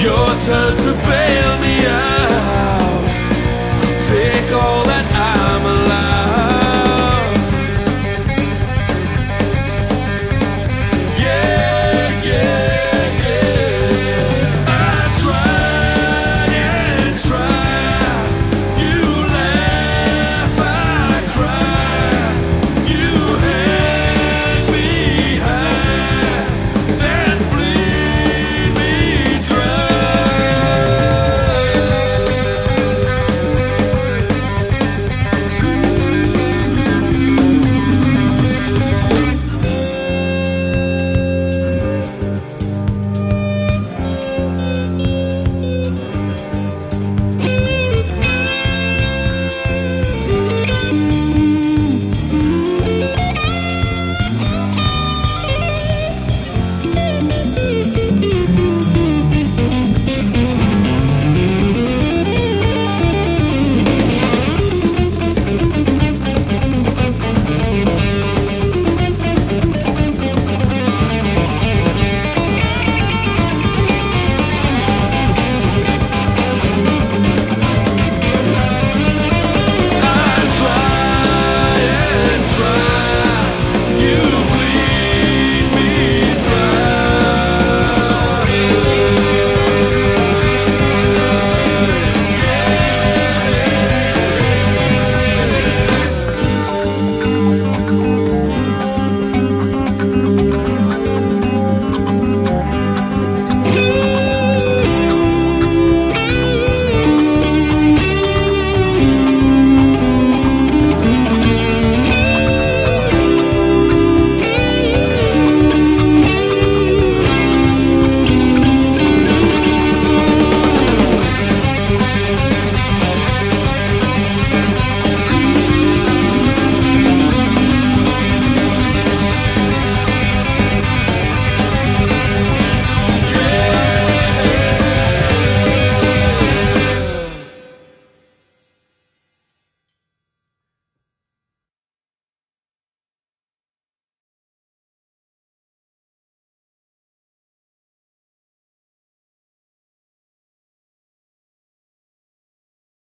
Your turn to bail me out. I'll take all that.